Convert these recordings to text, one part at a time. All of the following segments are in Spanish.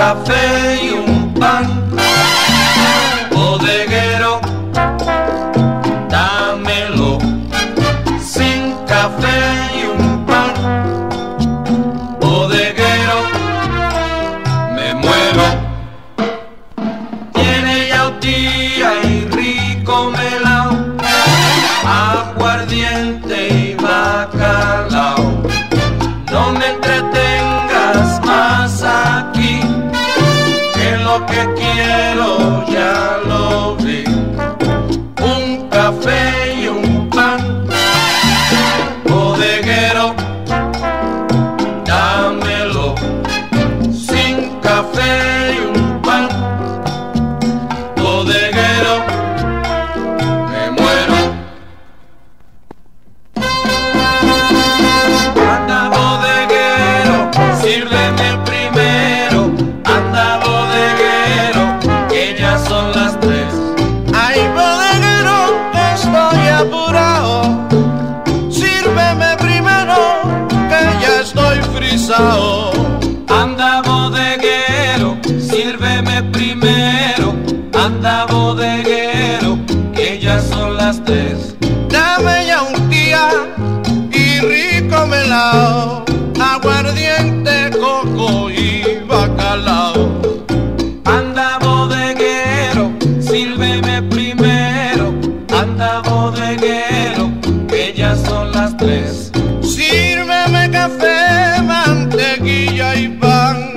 café y un pan. Bodeguero, dámelo sin café y un pan. Bodeguero, me muero. Tiene yautía y rico melao, aguardiente y bacalao. Anda bodeguero, que ya son las tres. Dame ya un día y rico melao, aguardiente, coco y bacalao. Anda bodeguero, sírveme primero. Anda bodeguero, que ya son las tres. Sírveme café, mantequilla y pan.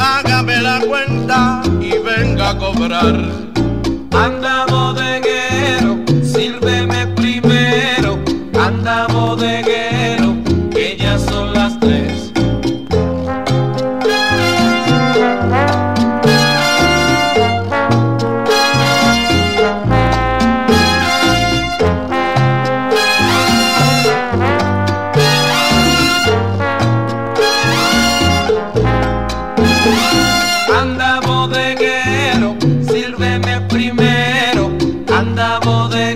Hágame la cuenta venga a cobrar. Anda bodeguero, sírveme primero. Anda bodeguero, que ya son las tres.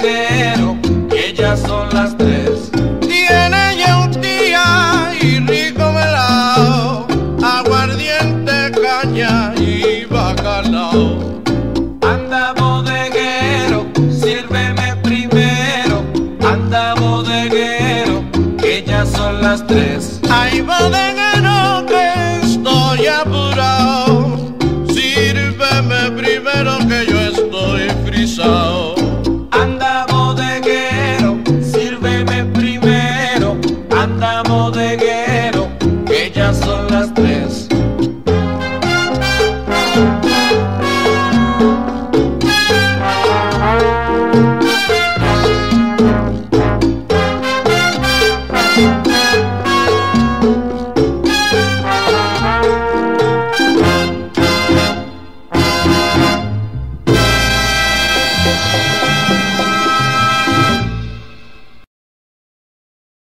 Bodeguero, que ya son las tres. Tiene ya un día y rico melao, aguardiente, caña y bacalao. Anda bodeguero, sírveme primero. Anda bodeguero, que ya son las tres. Já sou